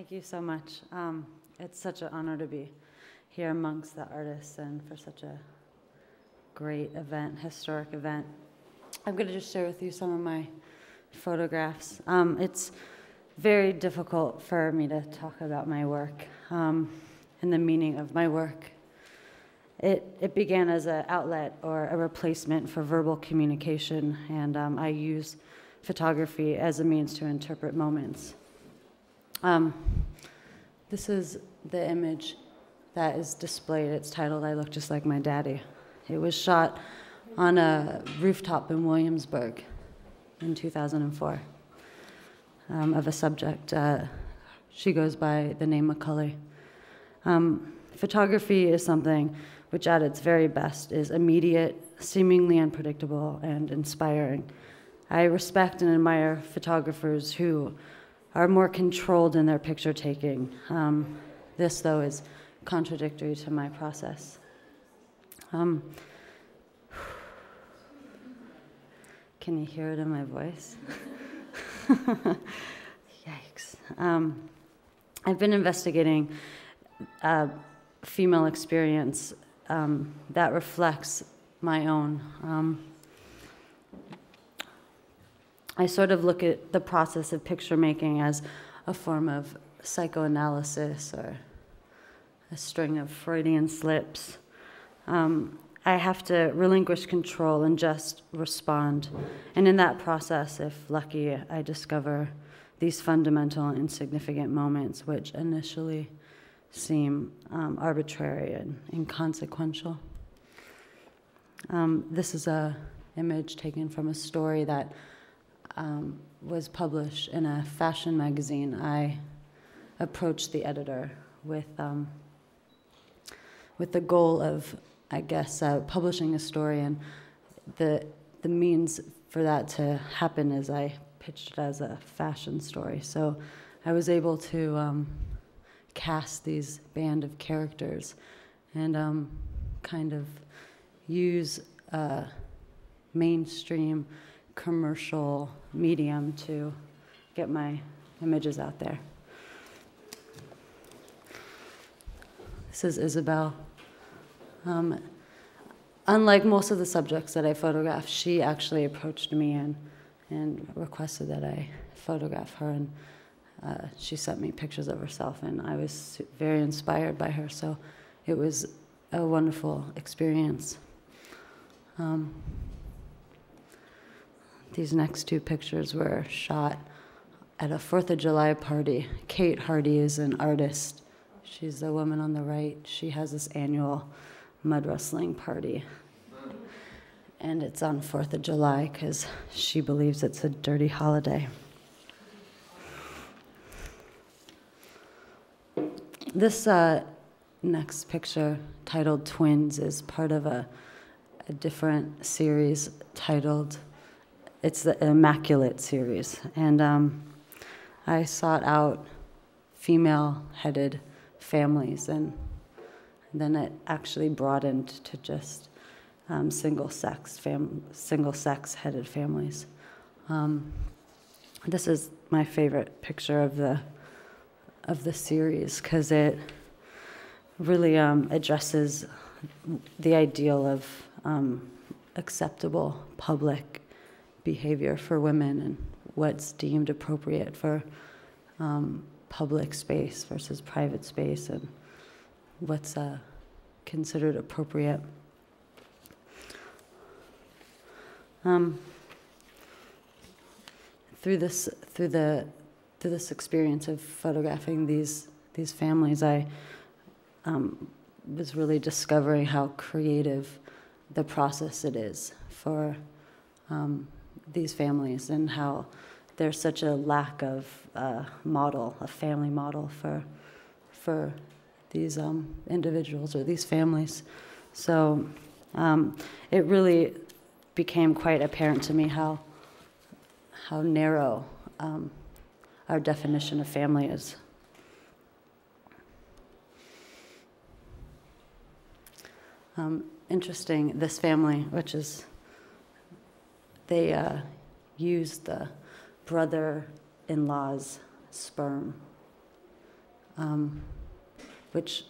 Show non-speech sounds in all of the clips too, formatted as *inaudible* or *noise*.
Thank you so much. Um, it's such an honor to be here amongst the artists and for such a great event, historic event. I'm going to just share with you some of my photographs. Um, it's very difficult for me to talk about my work um, and the meaning of my work. It, it began as an outlet or a replacement for verbal communication, and um, I use photography as a means to interpret moments. Um, this is the image that is displayed. It's titled I Look Just Like My Daddy. It was shot on a rooftop in Williamsburg in 2004 um, of a subject. Uh, she goes by the name Macaulay. Um, photography is something which, at its very best, is immediate, seemingly unpredictable, and inspiring. I respect and admire photographers who are more controlled in their picture taking. Um, this, though, is contradictory to my process. Um, can you hear it in my voice? *laughs* Yikes. Um, I've been investigating a female experience um, that reflects my own. I sort of look at the process of picture making as a form of psychoanalysis or a string of Freudian slips. Um, I have to relinquish control and just respond. And in that process, if lucky, I discover these fundamental and insignificant moments which initially seem um, arbitrary and inconsequential. Um, this is a image taken from a story that um, was published in a fashion magazine. I approached the editor with um, with the goal of, I guess, uh, publishing a story, and the the means for that to happen is I pitched it as a fashion story. So I was able to um, cast these band of characters and um, kind of use a mainstream commercial medium to get my images out there. This is Isabel. Um, unlike most of the subjects that I photographed, she actually approached me and, and requested that I photograph her. And uh, she sent me pictures of herself, and I was very inspired by her. So it was a wonderful experience. Um, these next two pictures were shot at a Fourth of July party. Kate Hardy is an artist. She's the woman on the right. She has this annual mud wrestling party. And it's on 4th of July because she believes it's a dirty holiday. This uh, next picture, titled Twins, is part of a, a different series titled, it's the Immaculate series. And um, I sought out female headed families, and then it actually broadened to just um, single sex fam- single sex headed families. Um, this is my favorite picture of the of the series because it really um, addresses the ideal of um, acceptable public behavior for women and what's deemed appropriate for um, public space versus private space and what's uh, considered appropriate. Um, through this, through the, through this experience of photographing these these families, I um, was really discovering how creative the process it is for um, these families and how there's such a lack of uh, model, a family model for for these um, individuals or these families. So um, it really became quite apparent to me how how narrow um, our definition of family is. Um, interesting, this family, which is, they uh, use the brother in law's sperm um, which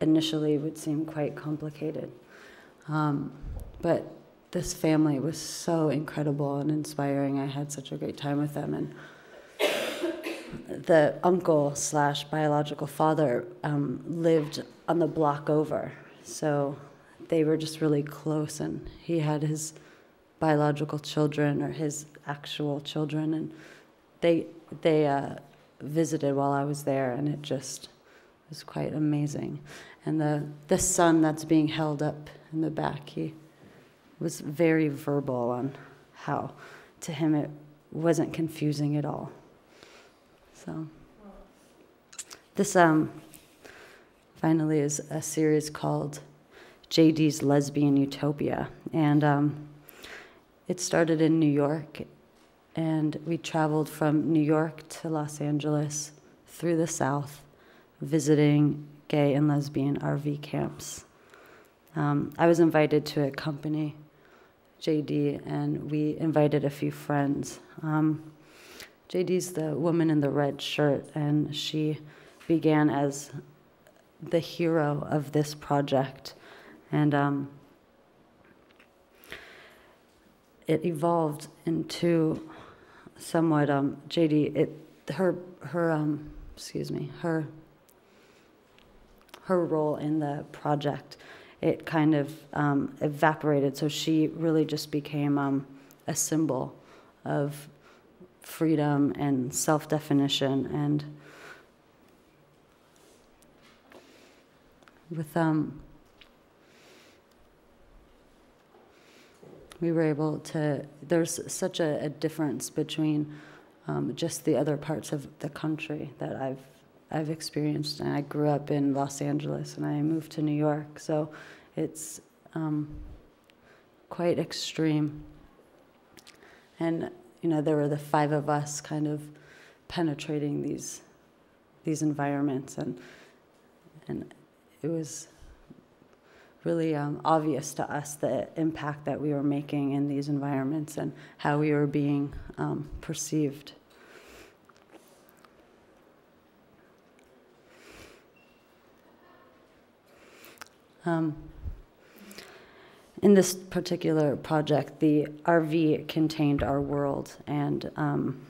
initially would seem quite complicated. Um, but this family was so incredible and inspiring. I had such a great time with them. And the uncle slash biological father um, lived on the block over. So they were just really close. And he had his biological children or his actual children. And they, they uh, visited while I was there. And it just was quite amazing. And the, the son that's being held up in the back, he was very verbal on how to him it wasn't confusing at all. So this um, finally is a series called JD's Lesbian Utopia, and um, it started in New York, and we traveled from New York to Los Angeles through the South, visiting gay and lesbian RV camps. Um, I was invited to accompany JD, and we invited a few friends. Um, JD's the woman in the red shirt, and she began as the hero of this project. And um, it evolved into somewhat um, JD. It her her um, excuse me her her role in the project it kind of um, evaporated. So she really just became um, a symbol of freedom and self definition. And with um, we were able to, there's such a, a difference between um, just the other parts of the country that I've I've experienced. And I grew up in Los Angeles and I moved to New York, so it's um, quite extreme. And you know, there were the five of us kind of penetrating these these environments, and and it was really um, obvious to us the impact that we were making in these environments and how we were being um, perceived. Um, in this particular project, the RV contained our world, and um,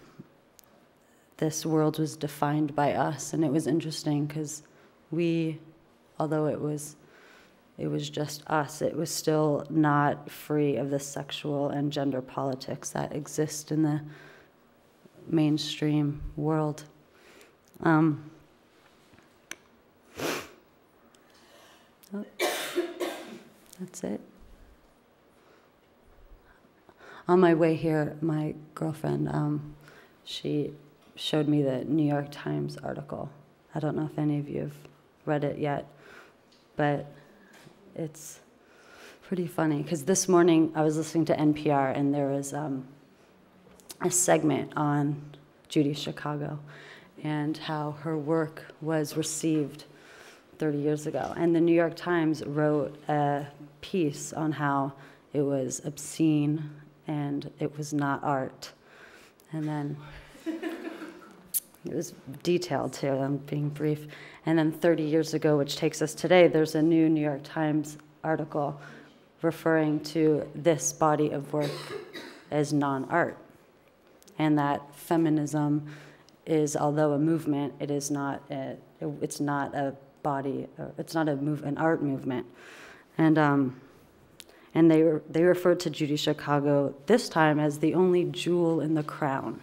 this world was defined by us. And it was interesting because we, although it was, it was just us, it was still not free of the sexual and gender politics that exist in the mainstream world. Um, oh, that's it on my way here, my girlfriend, um, she showed me the New York Times article. I don't know if any of you have read it yet, but it's pretty funny because this morning I was listening to NPR and there was um, a segment on Judy Chicago and how her work was received 30 years ago. And the New York Times wrote a piece on how it was obscene and it was not art. And then it was detailed too, I'm being brief. And then 30 years ago, which takes us today, there's a new New York Times article referring to this body of work as non art. And that feminism is, although a movement, it is not a, it's not a body, it's not a move, an art movement. And um, and they, were, they referred to Judy Chicago this time as the only jewel in the crown.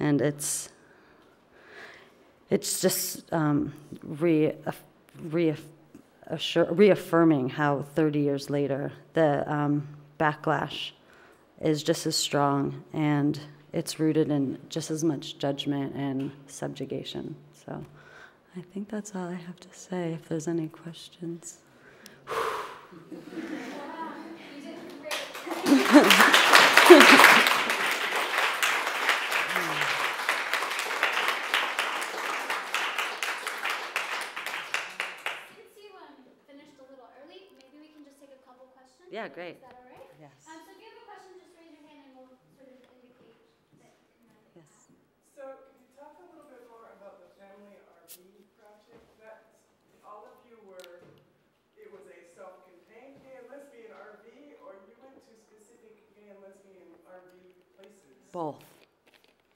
And it's, it's just um, re, re, assure, reaffirming how 30 years later the um, backlash is just as strong and it's rooted in just as much judgment and subjugation. So I think that's all I have to say. If there's any questions. *laughs* *laughs* Yeah, great. Is that all right? Yes. Um, so if you have a question, just raise your hand and we'll sort of indicate that. Yes. So could you talk a little bit more about the family RV project? That all of you were, it was a self-contained gay and lesbian RV, or you went to specific gay and lesbian RV places? Both.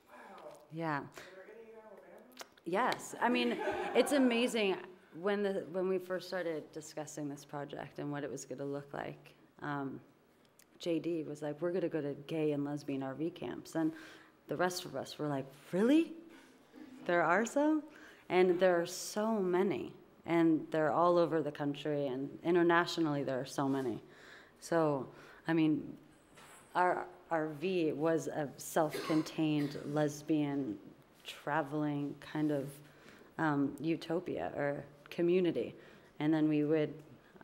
Wow. Yeah. Uh, yes, I mean, it's amazing when the when we first started discussing this project and what it was going to look like. Um, JD was like, "We're going to go to gay and lesbian RV camps," and the rest of us were like, "Really? There are some?" And there are so many, and they're all over the country and internationally. There are so many. So, I mean, our RV was a self-contained lesbian traveling kind of um, utopia or community. And then we would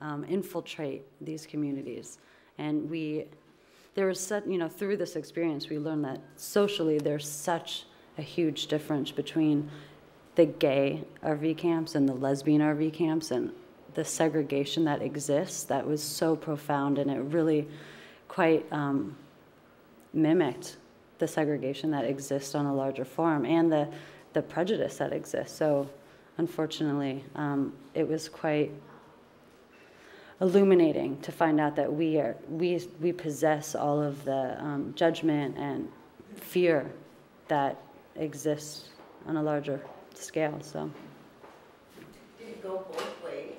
um, infiltrate these communities. And we, there was such, you know, through this experience, we learned that socially there's such a huge difference between the gay RV camps and the lesbian RV camps and the segregation that exists that was so profound and it really quite um, mimicked the segregation that exists on a larger form and the, the prejudice that exists. So, unfortunately, um, it was quite illuminating to find out that we are we we possess all of the um, judgment and fear that exists on a larger scale. So. Did it go both ways?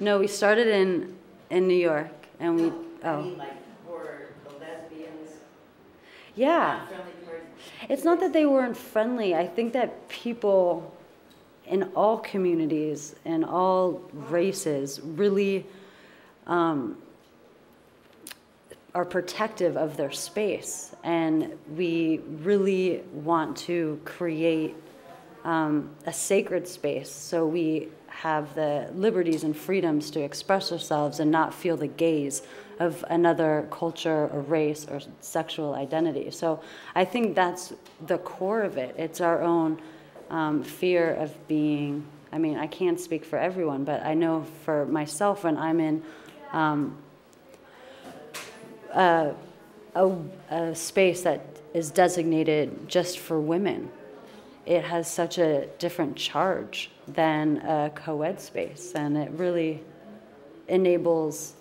No, we started in in New York, and we I oh mean, like, were the lesbians yeah. not friendly towards? It's not that they weren't friendly. I think that people in all communities and all races really um, are protective of their space. And we really want to create um, a sacred space so we have the liberties and freedoms to express ourselves and not feel the gaze of another culture or race or sexual identity. So I think that's the core of it. It's our own um, fear of being. I mean, I can't speak for everyone, but I know for myself when I'm in um, a, a, a space that is designated just for women, it has such a different charge than a co ed space, and it really enables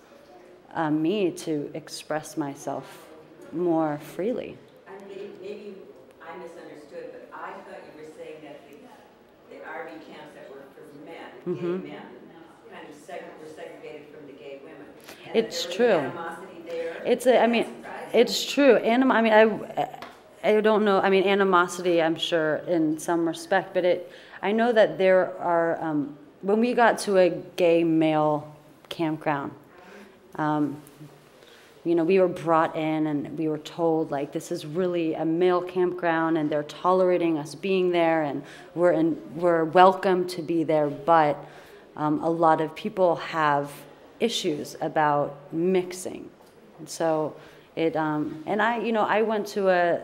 uh, me to express myself more freely. I maybe, maybe I misunderstood, but I thought you were saying that the, the RV camps that were for men, gay men, kind of seg, were segregated from the gay women. And that It's true. It's a, I mean, it's true. Anim, I mean, I, I don't know. I mean, animosity, I'm sure, in some respect, but it, I know that there are, um, when we got to a gay male campground, um, you know, we were brought in and we were told, like, this is really a male campground and they're tolerating us being there and we're, in, we're welcome to be there, but um, a lot of people have issues about mixing. And so it, um, and I, you know, I went to a,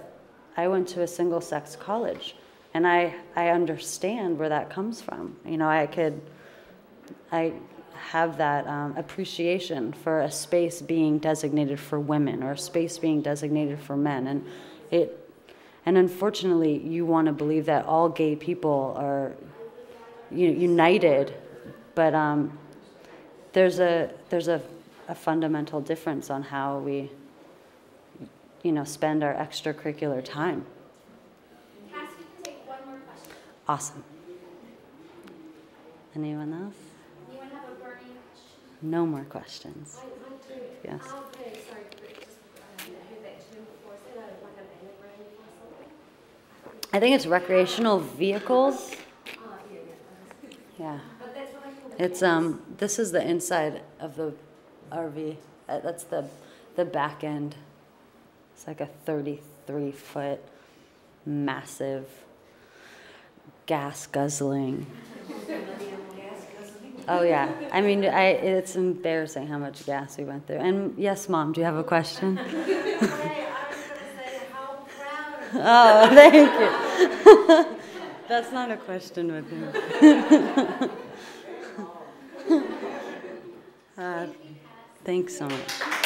I went to a single sex college and I, I understand where that comes from. You know, I could, I have that um, appreciation for a space being designated for women or a space being designated for men. And it, and unfortunately, you want to believe that all gay people are you know, united, but um, there's a there's a, a fundamental difference on how we you know spend our extracurricular time. Cass. Awesome. Anyone else? Anyone? No more questions. I, I. Yes. I think it's recreational vehicles. Ah, yeah, It's um. This is the inside of the RV. Uh, that's the the back end. It's like a 33 foot, massive, gas guzzling. Oh yeah. I mean, I, it's embarrassing how much gas we went through. And yes, mom, do you have a question? Hey, I was gonna say, how proud of Oh, thank you. *laughs* That's not a question with him. *laughs* Uh, thanks so much.